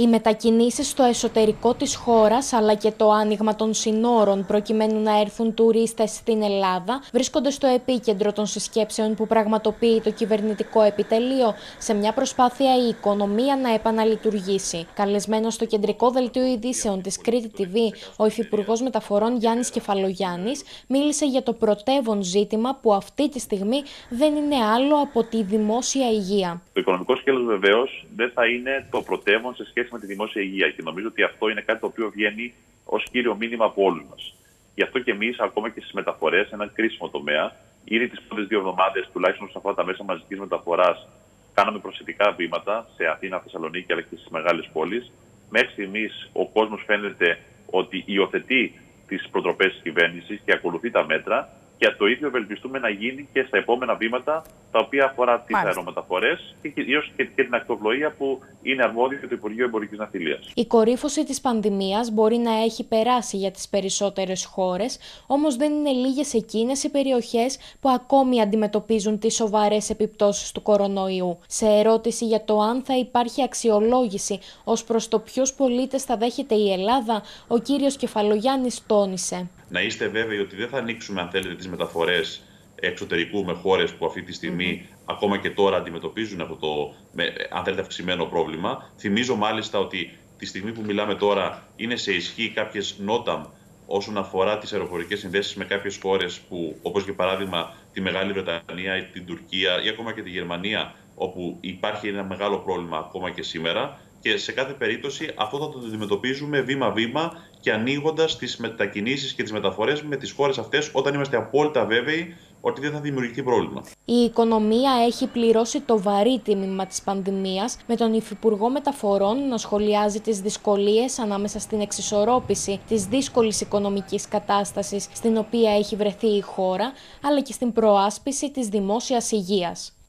Οι μετακινήσεις στο εσωτερικό της χώρας αλλά και το άνοιγμα των συνόρων προκειμένου να έρθουν τουρίστες στην Ελλάδα βρίσκονται στο επίκεντρο των συσκέψεων που πραγματοποιεί το κυβερνητικό επιτελείο σε μια προσπάθεια η οικονομία να επαναλειτουργήσει. Καλεσμένος στο κεντρικό δελτίο ειδήσεων της Κρήτη TV, ο Υφυπουργός Μεταφορών Γιάννης Κεφαλογιάννης μίλησε για το πρωτεύον ζήτημα που αυτή τη στιγμή δεν είναι άλλο από τη δημόσια υγεία. Το οικονομικό σκέλος βεβαίως δεν θα είναι το πρωτεύον σε σχέση με τη δημόσια υγεία. Και νομίζω ότι αυτό είναι κάτι το οποίο βγαίνει ως κύριο μήνυμα από όλους μας. Γι' αυτό και εμείς, ακόμα και στις μεταφορές, ένα κρίσιμο τομέα, ήδη τις πρώτες δύο εβδομάδες, τουλάχιστον σε αυτά τα μέσα μαζικής μεταφοράς, κάναμε προσεκτικά βήματα σε Αθήνα, Θεσσαλονίκη αλλά και στις μεγάλες πόλεις. Μέχρι στιγμής ο κόσμος φαίνεται ότι υιοθετεί τις προτροπές της κυβέρνησης και ακολουθεί τα μέτρα και το ίδιο ευελπιστούμε να γίνει και στα επόμενα βήματα, τα οποία αφορά τις αερομεταφορές και κυρίως και, την ακτοπλοεία που είναι αρμόδιο για το Υπουργείο Εμπορικής Ναυτιλίας. Η κορύφωση της πανδημίας μπορεί να έχει περάσει για τις περισσότερες χώρες, όμως δεν είναι λίγες εκείνες οι περιοχές που ακόμη αντιμετωπίζουν τις σοβαρές επιπτώσεις του κορονοϊού. Σε ερώτηση για το αν θα υπάρχει αξιολόγηση ως προς το ποιους πολίτες θα δέχεται η Ελλάδα, ο κύριος Κεφαλογιάννης τόνισε να είστε βέβαιοι ότι δεν θα ανοίξουμε, αν θέλετε, τις μεταφορές εξωτερικού με χώρες που αυτή τη στιγμη ακόμα και τώρα αντιμετωπίζουν αυτό το, με, αν θέλετε, αυξημένο πρόβλημα. Θυμίζω μάλιστα ότι τη στιγμή που μιλάμε τώρα είναι σε ισχύ κάποιες νόταμ όσον αφορά τις αεροπορικές συνδέσεις με κάποιες χώρες που, όπως για παράδειγμα τη Μεγάλη Βρετανία ή την Τουρκία ή ακόμα και τη Γερμανία, όπου υπάρχει ένα μεγάλο πρόβλημα ακόμα και σήμερα και σε κάθε περίπτωση αυτό θα το αντιμετωπίζουμε βήμα-βήμα και ανοίγοντας τις μετακινήσεις και τις μεταφορές με τις χώρες αυτές όταν είμαστε απόλυτα βέβαιοι ότι δεν θα δημιουργηθεί πρόβλημα. Η οικονομία έχει πληρώσει το βαρύ τίμημα της πανδημίας, με τον Υφυπουργό Μεταφορών να σχολιάζει τις δυσκολίες ανάμεσα στην εξισορρόπηση της δύσκολης οικονομικής κατάστασης στην οποία έχει βρεθεί η χώρα, αλλά και στην προάσπιση της δημόσιας υγείας.